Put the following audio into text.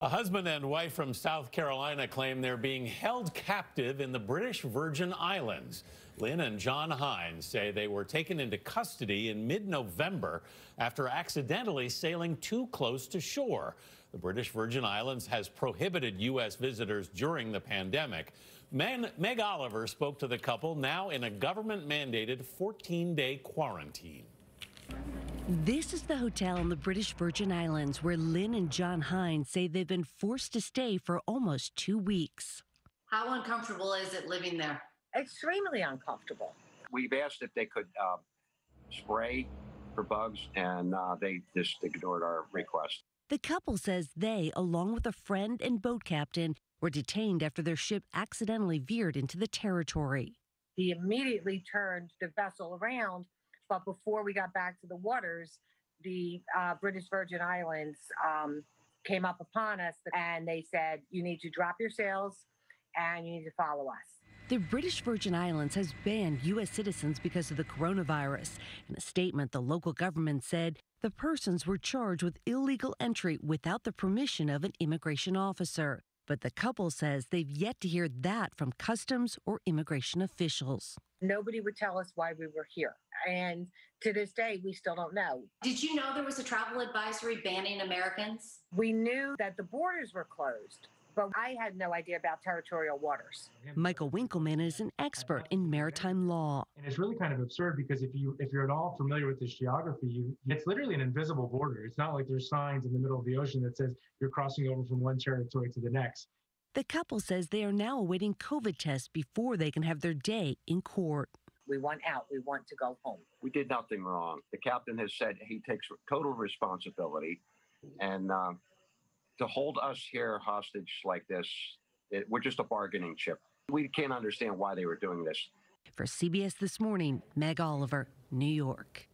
A husband and wife from South Carolina claim they're being held captive in the British Virgin Islands. Lynn and John Hines say they were taken into custody in mid November after accidentally sailing too close to shore. The British Virgin Islands has prohibited U.S. visitors during the pandemic. Meg Oliver spoke to the couple now in a government mandated 14 day quarantine. This is the hotel in the British Virgin Islands where Lynn and John Hines say they've been forced to stay for almost two weeks. How uncomfortable is it living there? Extremely uncomfortable. We've asked if they could uh, spray for bugs, and uh, they just ignored our request. The couple says they, along with a friend and boat captain, were detained after their ship accidentally veered into the territory. He immediately turned the vessel around but before we got back to the waters, the uh, British Virgin Islands um, came up upon us and they said, you need to drop your sails and you need to follow us. The British Virgin Islands has banned U.S. citizens because of the coronavirus. In a statement, the local government said the persons were charged with illegal entry without the permission of an immigration officer. But the couple says they've yet to hear that from customs or immigration officials. Nobody would tell us why we were here. And to this day, we still don't know. Did you know there was a travel advisory banning Americans? We knew that the borders were closed, but I had no idea about territorial waters. Michael Winkleman is an expert in maritime law. And it's really kind of absurd because if you if you're at all familiar with this geography, you it's literally an invisible border. It's not like there's signs in the middle of the ocean that says you're crossing over from one territory to the next. The couple says they are now awaiting COVID tests before they can have their day in court. We want out. We want to go home. We did nothing wrong. The captain has said he takes total responsibility. And uh, to hold us here hostage like this, it, we're just a bargaining chip. We can't understand why they were doing this. For CBS This Morning, Meg Oliver, New York.